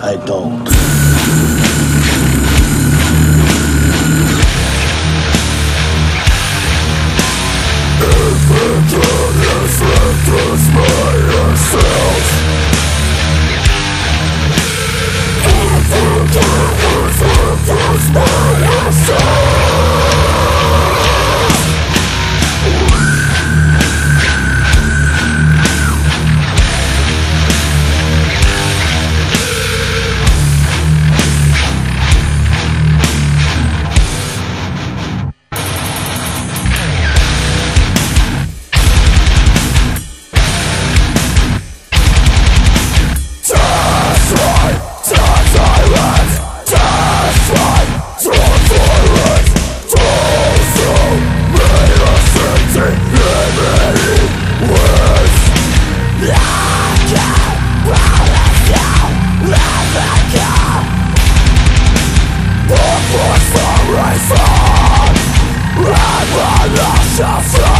I don't. suffer